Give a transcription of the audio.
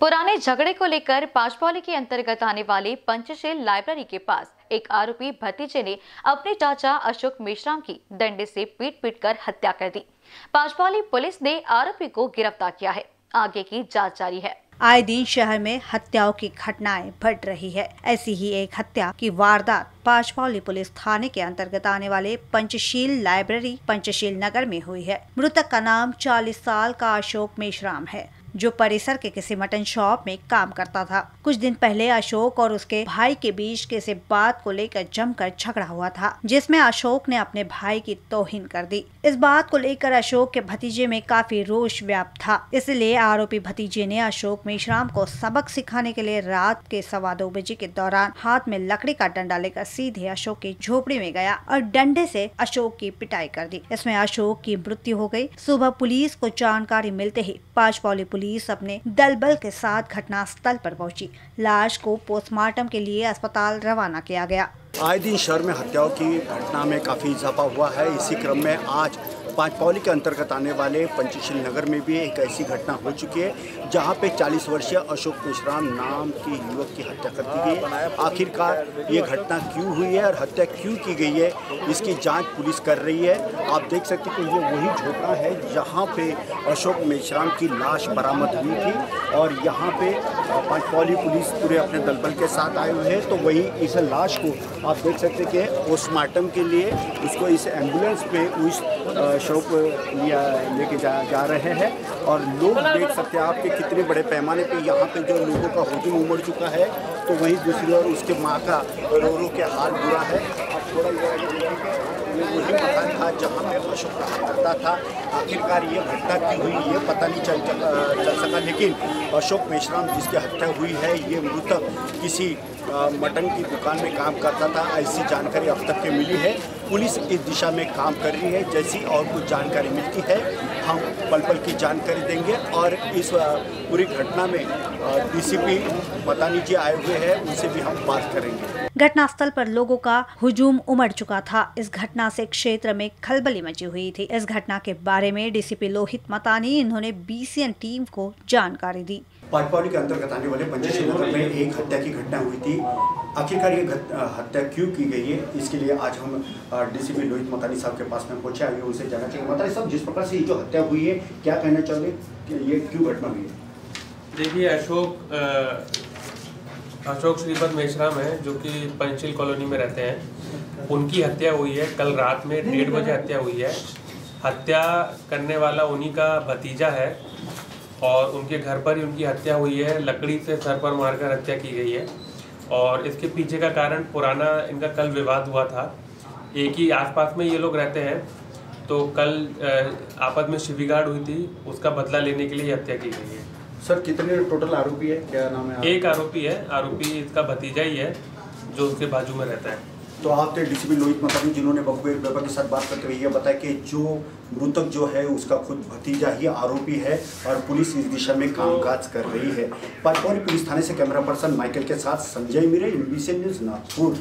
पुराने झगड़े को लेकर पांचपौली के अंतर्गत आने वाले पंचशील लाइब्रेरी के पास एक आरोपी भतीजे ने अपने चाचा अशोक मेश्राम की डंडे से पीट पीट कर हत्या कर दी। पांचपौली पुलिस ने आरोपी को गिरफ़्तार किया है। आगे की जाँच जारी है। आए दिन शहर में हत्याओं की घटनाएँ बढ़ रही है। ऐसी ही एक हत्या की वारदात पांचपौली पुलिस थाने के अंतर्गत आने वाले पंचशील लाइब्रेरी, पंचशील नगर में हुई है। मृतक का नाम 40 साल का अशोक मेश्राम है। जो परिसर के किसी मटन शॉप में काम करता था। कुछ दिन पहले अशोक और उसके भाई के बीच किसी बात को लेकर जमकर झगड़ा हुआ था, जिसमें अशोक ने अपने भाई की तोहिन कर दी। इस बात को लेकर अशोक के भतीजे में काफ़ी रोष व्याप्त था। इसलिए आरोपी भतीजे ने अशोक मेश्राम को सबक सिखाने के लिए रात के सवा दो बजे के दौरान हाथ में लकड़ी का डंडा लेकर सीधे अशोक की झोपड़ी में गया और डंडे से अशोक की पिटाई कर दी। इसमें अशोक की मृत्यु हो गई। सुबह पुलिस को जानकारी मिलते ही पांचपौली पुलिस अपने दल बल के साथ घटना स्थल पर पहुँची। लाश को पोस्टमार्टम के लिए अस्पताल रवाना किया गया। आए दिन शहर में हत्याओं की घटना में काफ़ी इजाफा हुआ है। इसी क्रम में आज पांचपौली के अंतर्गत आने वाले पंचशील नगर में भी एक ऐसी घटना हो चुकी है, जहाँ पे 40 वर्षीय अशोक मिश्राम नाम के युवक की हत्या कर दी गई। आखिरकार ये घटना क्यों हुई है और हत्या क्यों की गई है, इसकी जाँच पुलिस कर रही है। आप देख सकते कि ये वही झोपड़ा है, जहाँ पे अशोक मिश्राम की लाश बरामद हुई थी और यहाँ पे पांचपौली पुलिस पूरे अपने दलबल के साथ आए हुए हैं। तो वही इस लाश को आप देख सकते कि पोस्टमार्टम के लिए उसको इस एंबुलेंस पे उस को लिया, लेके जा जा रहे हैं। और लोग देख सकते हैं आपके कितने बड़े पैमाने पे यहाँ पे जो लोगों का हुजूम उमड़ चुका है तो वहीं दूसरी ओर उसके माँ का रो रो के हाल बुरा है। थोड़ा जहाँ पे अशोक करता था, आखिरकार ये घटना क्यों हुई, ये पता नहीं चल चल सका। लेकिन अशोक मेश्राम जिसकी हत्या हुई है, ये मृतक किसी मटन की दुकान में काम करता था, ऐसी जानकारी अब तक के मिली है। पुलिस इस दिशा में काम कर रही है, जैसी और कुछ जानकारी मिलती है, हम पल पल की जानकारी देंगे। और इस पूरी घटना में डीसीपी बतानी जी आए हुए हैं, उनसे भी हम बात करेंगे। घटनास्थल पर लोगों का हुजूम उमड़ चुका था। इस घटना से क्षेत्र में खलबली मची हुई थी। इस घटना के बारे में डीसीपी लोहित मतानी इन्होंने बीसीएन टीम को जानकारी दी। पाटपावली के अंतर्गत आने वाले पंचशील नगर में एक हत्या की घटना हुई थी। आखिरकार ये हत्या क्यों की गई है? इसके लिए आज हम डीसीपी लोहित मतानी साहब के पास में पहुँचे आइए उनसे जाना चाहिए मतानी साहब जिस प्रकार से ये जो हत्या हुई है क्या कहना चाहोगे कि ये क्यों घटना हुई है? देखिए अशोक अशोक श्रीपद मेश्राम है जो कि पंचशील कॉलोनी में रहते हैं। उनकी हत्या हुई है कल रात में डेढ़ बजे हत्या हुई है। हत्या करने वाला उन्हीं का भतीजा है और उनके घर पर ही उनकी हत्या हुई है। लकड़ी से सर पर मारकर हत्या की गई है। और इसके पीछे का कारण पुराना इनका कल विवाद हुआ था। एक ही आसपास में ये लोग रहते हैं। तो कल आपस में शिविगाड़ हुई थी। उसका बदला लेने के लिए हत्या की गई है। सर कितने टोटल आरोपी है? क्या नाम है एक आरोपी है आरोपी इसका भतीजा ही है जो उसके बाजू में रहता है। तो आप थे डीसीपी लोहित मतानी जिन्होंने बबुए बाबा के साथ बात करते हुए ये बताया कि जो मृतक जो है उसका खुद भतीजा ही आरोपी है और पुलिस इस दिशा में कामकाज कर रही है। पाटपौरी पुलिस थाने से कैमरा पर्सन माइकल के साथ संजय मिरे एमबीसी न्यूज़ नागपुर।